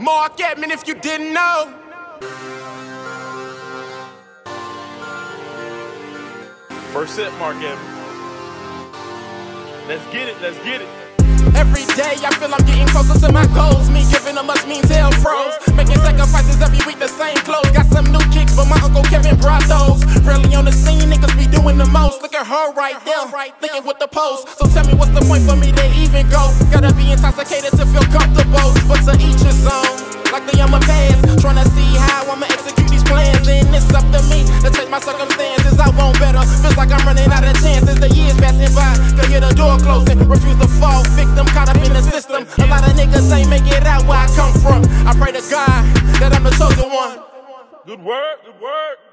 Mark Edmond, if you didn't know. First set, Mark Edmond. Let's get it, let's get it. Every day I feel I'm getting closer to my goals. Me giving them much means hell froze. Making sacrifices every week, the same clothes. Got some new kicks, but my uncle Kevin brought those. Really on the scene, niggas be doing the most. Look at her right there, right? thinking with the post. So tell me what's the point for me to even go? Gotta be intoxicated to feel comfortable. Better. Feels like I'm running out of chances. The years passing by, can hear the door closing. Refuse to fall victim, caught up in the system. A lot of niggas ain't make it out where I come from. I pray to God that I'm the chosen one. Good word, good word.